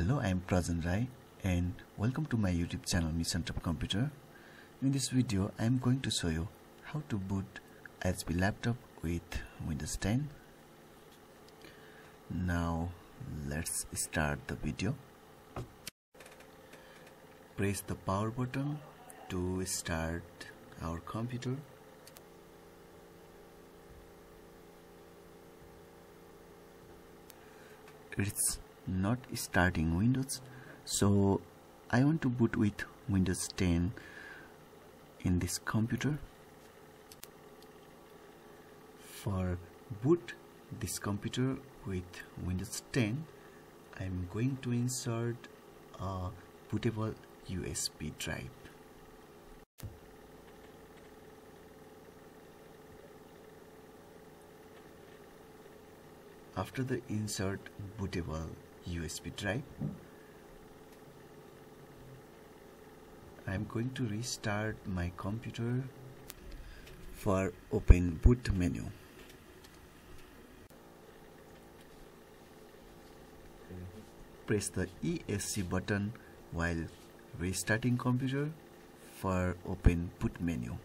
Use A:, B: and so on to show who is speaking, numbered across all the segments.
A: Hello, I am Prajan Rai and welcome to my YouTube channel Mission Top Computer. In this video, I am going to show you how to boot HP laptop with Windows 10. Now, let's start the video. Press the power button to start our computer. It's not starting Windows. So I want to boot with Windows 10 in this computer. For boot this computer with Windows 10 I'm going to insert a bootable USB drive. After the insert bootable USB drive. I'm going to restart my computer for open boot menu. Press the ESC button while restarting computer for open boot menu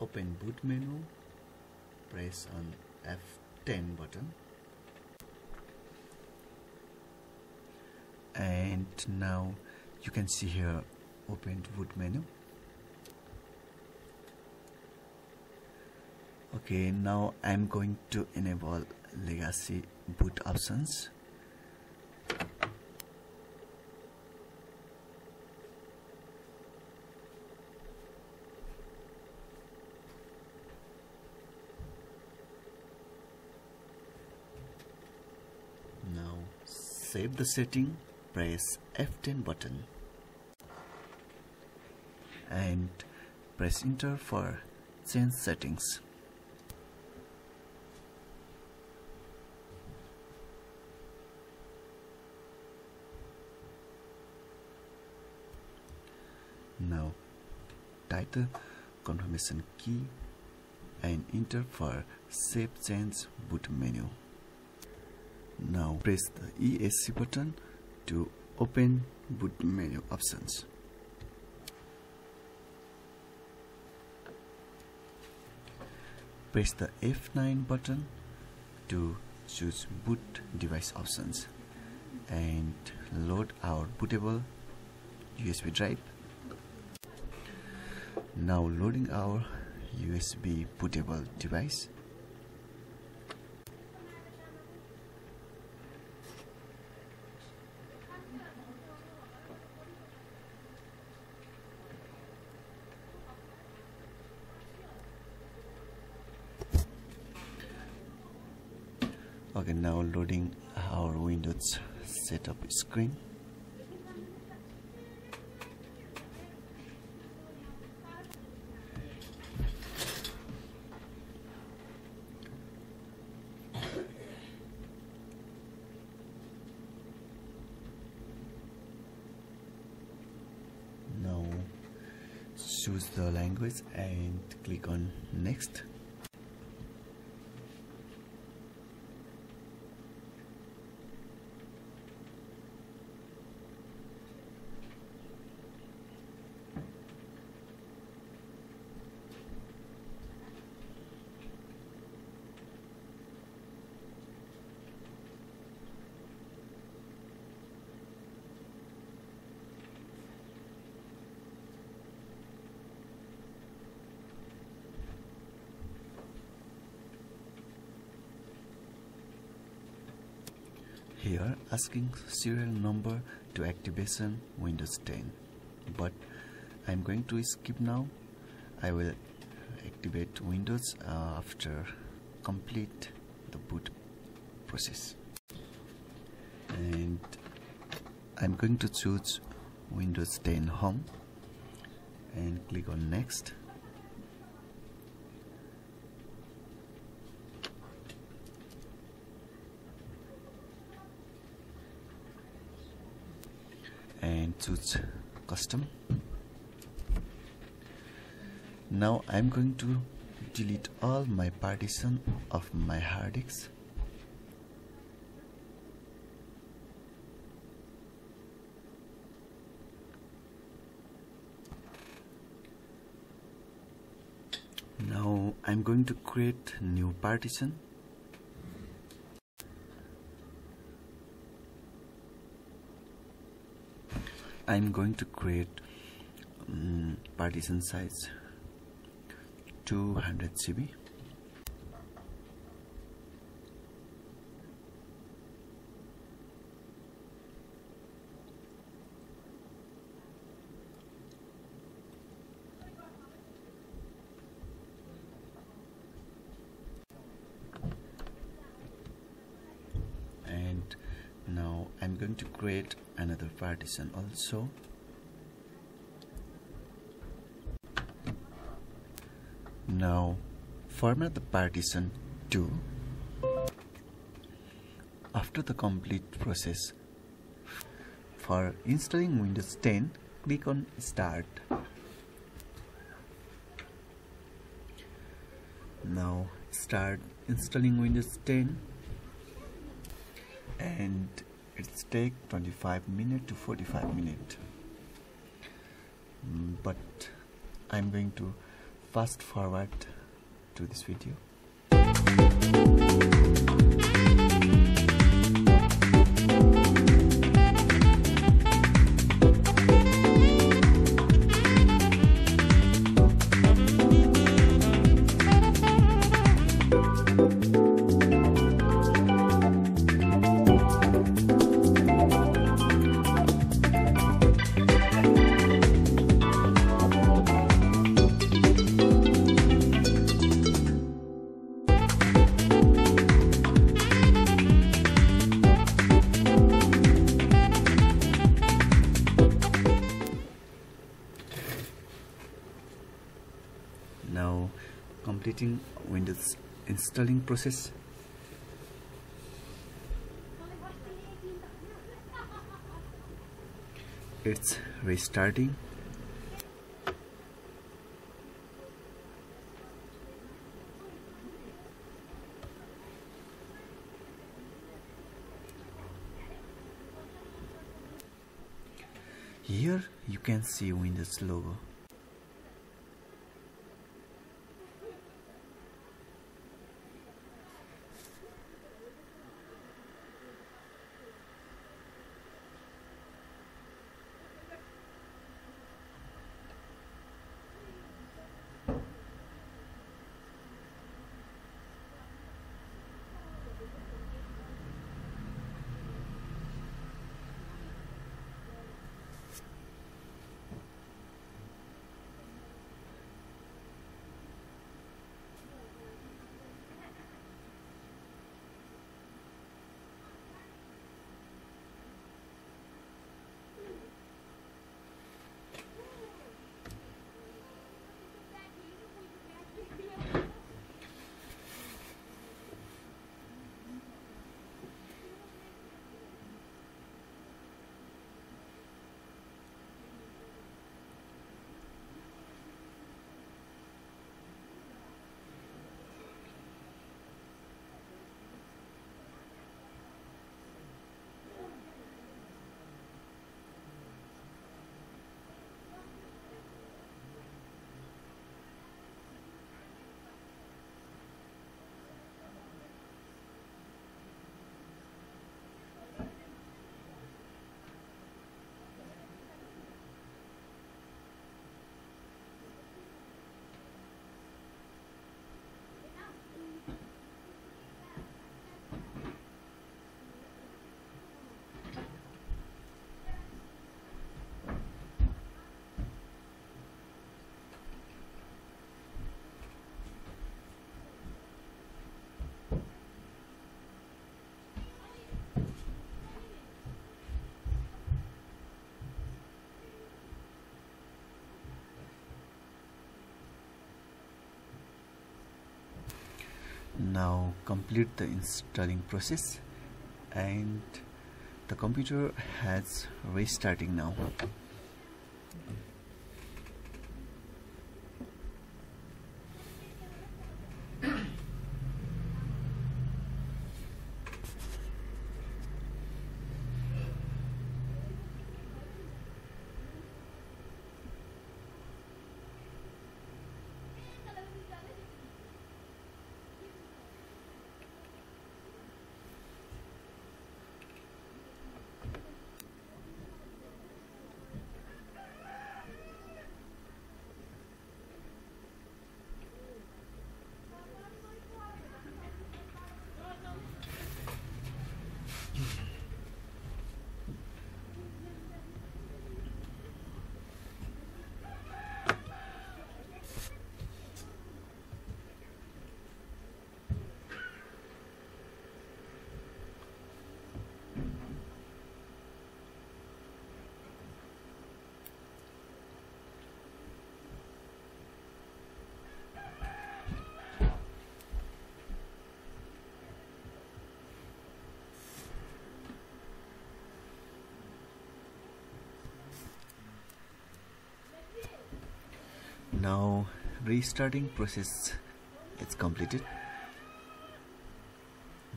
A: open boot menu press on F10 button. And now you can see here open boot menu. Okay now I'm going to enable legacy boot options now save the setting press F10 button and press enter for change settings. Now type the confirmation key and enter for save change boot menu now press the ESC button to open boot menu options. Press the F9 button to choose boot device options and load our bootable USB drive. Now loading our USB bootable device. Okay now loading our windows setup screen. Now choose the language and click on next here asking serial number to activation Windows 10 but I'm going to skip now. I will activate Windows uh, after complete the boot process. And I'm going to choose Windows 10 Home and click on next choose custom. Now I'm going to delete all my partition of my hard disk. Now I'm going to create new partition I'm going to create um, partition size 200 GB and now I'm going to create another partition also. Now format the partition to after the complete process. For installing Windows 10 click on start. Now start installing Windows 10 and it's take 25 minutes to 45 minutes mm, but I'm going to fast forward to this video completing windows installing process? It's restarting. Here you can see windows logo now complete the installing process and the computer has restarting now now restarting process is completed.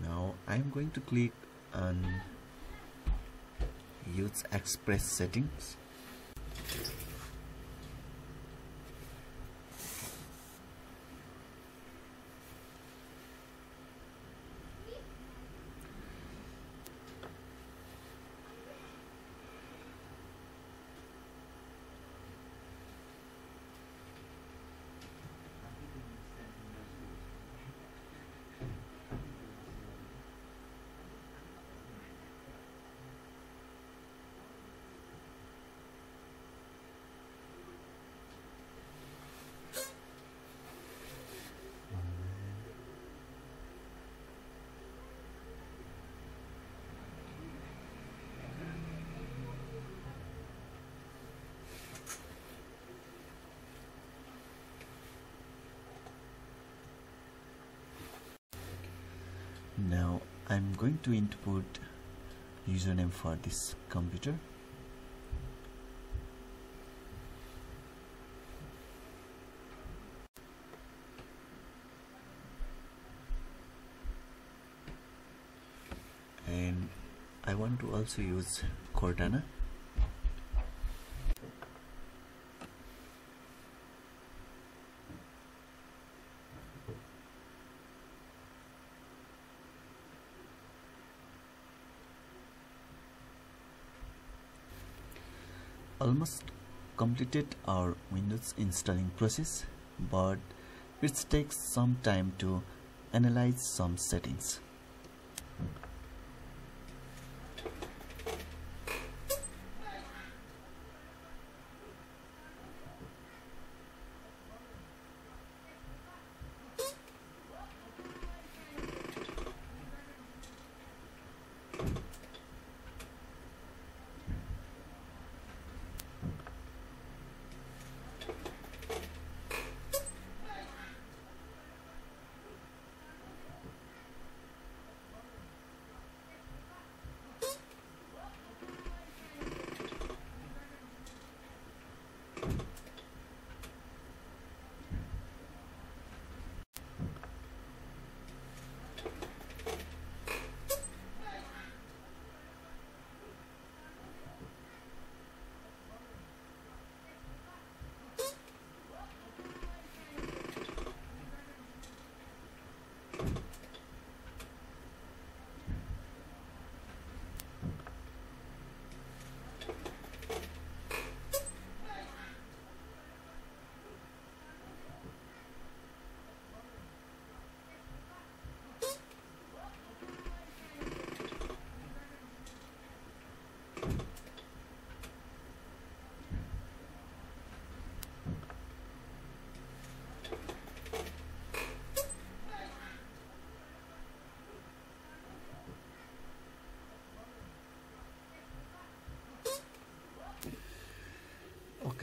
A: Now I'm going to click on use express settings now I'm going to input username for this computer. And I want to also use Cortana completed our Windows installing process but it takes some time to analyze some settings.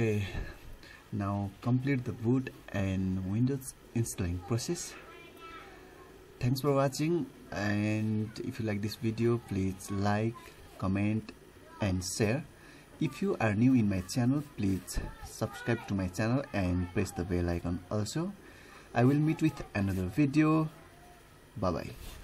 A: Okay now complete the boot and windows installing process. Thanks for watching and if you like this video please like comment and share. If you are new in my channel please subscribe to my channel and press the bell icon also. I will meet with another video. Bye bye